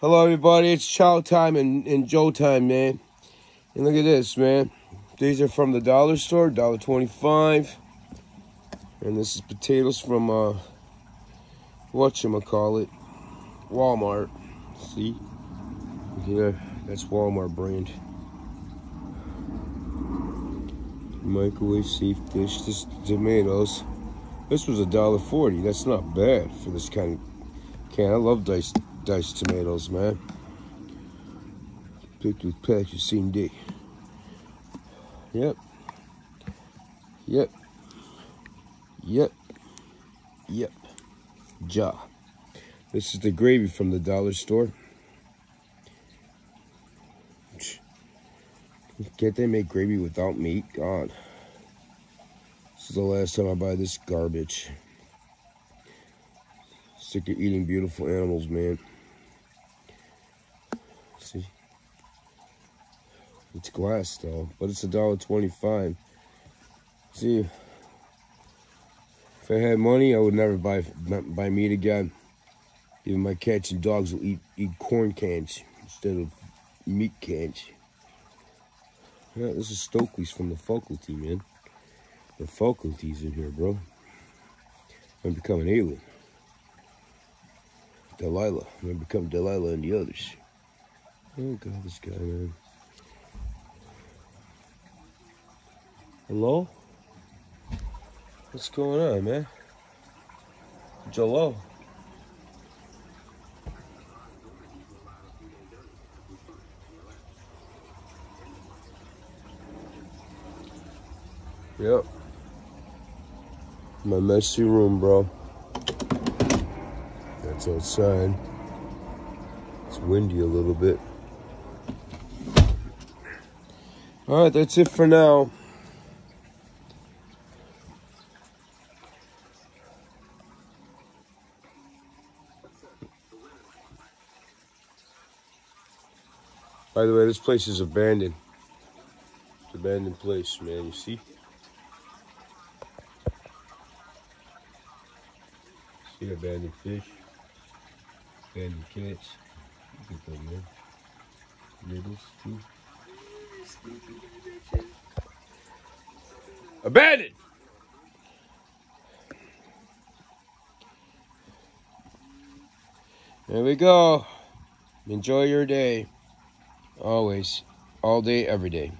Hello, everybody. It's chow time and, and Joe time, man. And look at this, man. These are from the dollar store, dollar twenty-five. And this is potatoes from uh, what you call it, Walmart. See, yeah, that's Walmart brand. Microwave safe dish. This tomatoes. This was a dollar forty. That's not bad for this kind of can. I love diced diced tomatoes, man. Picked with patches same day. Yep. Yep. Yep. Yep. Ja. This is the gravy from the dollar store. Can't they make gravy without meat? God. This is the last time I buy this garbage. Sick of eating beautiful animals, man. See? It's glass though, but it's a dollar twenty-five. See, if I had money, I would never buy buy meat again. Even my cats and dogs will eat eat corn cans instead of meat cans. Yeah, this is Stokely's from the faculty, man. The faculty's in here, bro. I'm becoming alien. Delilah. I'm gonna become Delilah and the others. Oh god, this guy, man. Hello? What's going on, man? Jello. Yep. My messy room, bro. That's outside. It's windy a little bit. All right, that's it for now. By the way, this place is abandoned. It's abandoned place, man. You see? See abandoned fish, abandoned cats. Look at them, man. Riddles, too. Abandoned! There we go. Enjoy your day. Always. All day, every day.